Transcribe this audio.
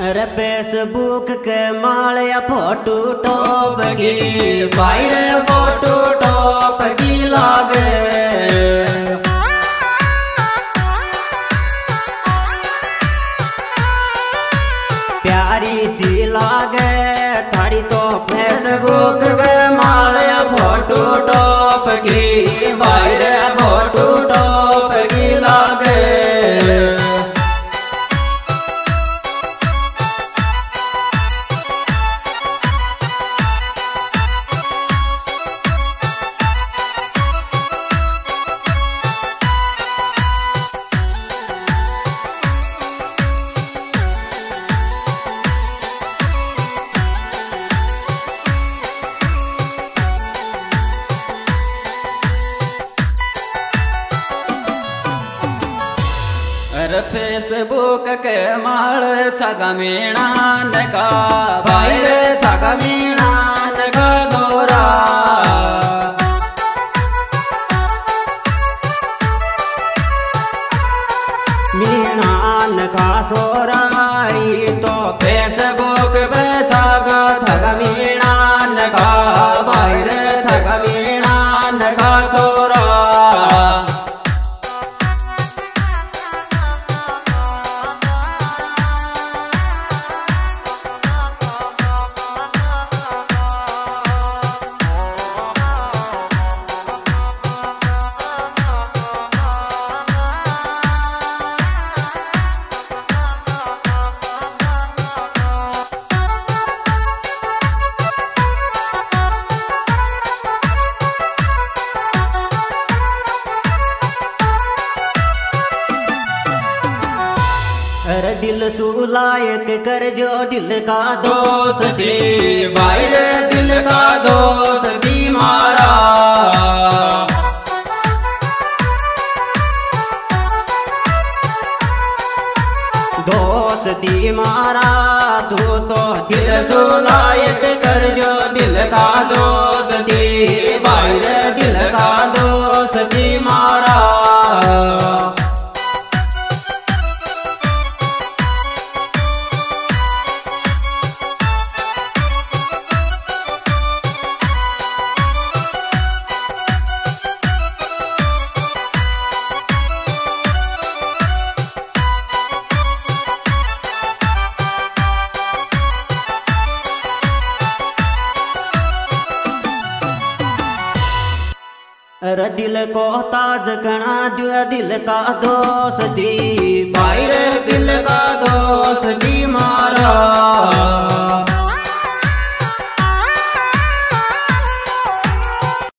अरे फेसबुक के माले photo top की भाई रे फ़ोटो टॉप की लागे। प्यारी सी लागे, थारी तो फेसबुक पे माले फ़ोटो टॉप की भाई रे फेसबुक के माल छगा मीणा नका भाई रे छगा मीणा नका दोरा। मीणा का सोराई तो फेसबुक अरे दिल सुलायक कर जो दिल का दोस्त दे। भाई रे दिल का दोस्त दी मारा। दोस्त दी मारा तू तो दिल सुलायक कर जो दिल का दोस्त अरे दिल को ताज गणा दिल का दोस्ती। दी भाई रे, दिल का दोस्ती दी मारा।